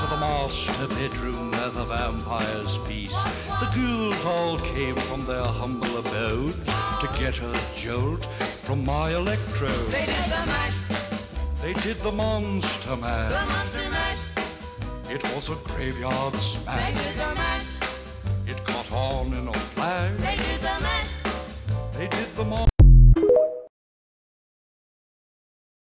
to the master bedroom where the vampires feast. The ghouls all came from their humble abodes to get a jolt from my electrode. They did the mash, They did the monster mash. the monster mash. It was a graveyard smash. They smash. did the mash,